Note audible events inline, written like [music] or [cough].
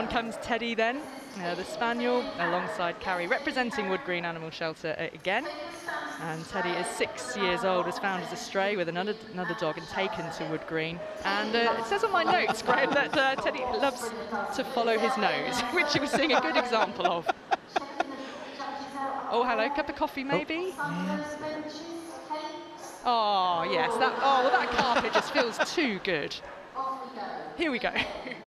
On comes Teddy then, uh, the spaniel, alongside Carrie, representing Wood Green Animal Shelter uh, again. And Teddy is six years old, was found as a stray with another another dog and taken to Wood Green. And uh, it says on my notes, Graham, that uh, Teddy loves to follow his nose, [laughs] which he was seeing a good example of. Oh, hello, cup of coffee oh. maybe? Oh, yes, that, oh, well, that carpet just feels too good. Here we go. [laughs]